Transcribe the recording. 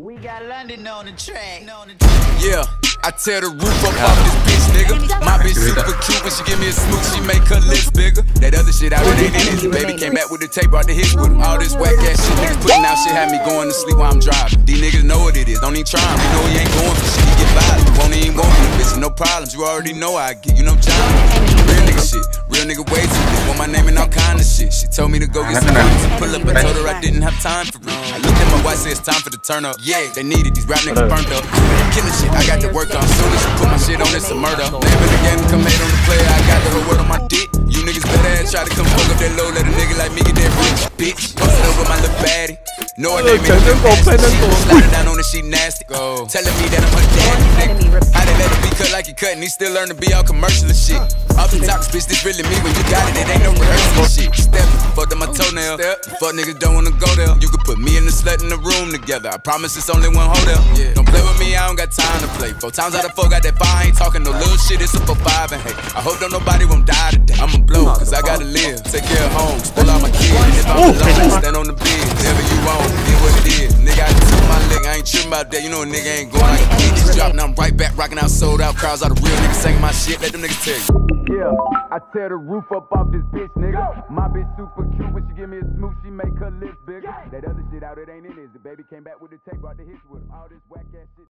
We got London on the track. Yeah, I tear the roof up off this bitch, nigga. My bitch super cute when she give me a smooch, she make her lips bigger. That other shit out there, they DaBaby came back with the tape, brought the hits with him. All this whack ass shit, niggas putting out shit, had me going to sleep while I'm driving. These niggas know what it is, don't even try 'em. You know he ain't going for problems. You already know I get you no know, job. Real nigga shit, real nigga way too big. Want my name and all kind of shit. She told me to go get some rooms pull up. I told her I didn't have time for it. I looked at my wife, said it's time for the turn up. Yeah, they needed these rap niggas burned up. Killing shit, I got to work on. Soon as she put my shit on, it's a murder. Live in the game, come hate on the player. I got the whole world on my dick. You niggas better ass try to come fuck up that low. Let a nigga like me get that rich, bitch. Bustin' up with my little baddie. No, I ain't making down on the sheet, nasty. Telling me that I'm a dad. I they let it be like he cut and he still learn to be all commercial and shit. Off the top, bitch, this really me when you got it, it ain't no rehearsal and shit. Step, fucked up my toenail. Fuck niggas don't wanna go there. You could put me and the slut in the room together. I promise it's only one hotel. Don't play with me, I don't got time to play. Four times out of four, got that fire, I ain't talking no little shit, it's a for five and hey. I hope don't nobody won't die today. I'ma blow, cause I gotta live. Take care of home, spoil all my kids. If I'm alone, stand on the bed. Whatever you want, get what it is. Nigga, I just took my leg, I ain't tripping about that. You know a nigga ain't going like he just dropped. Now I'm right back, rocking out, sold out. Crowds all the real niggas singing my shit. Let them niggas tell you. Yeah, I tear the roof up off this bitch, nigga. My bitch super cute when she give me a smooch, she make her lips bigger. That other shit out, it ain't in it. DaBaby came back with the tape, brought the hits with him. All this whack ass shit.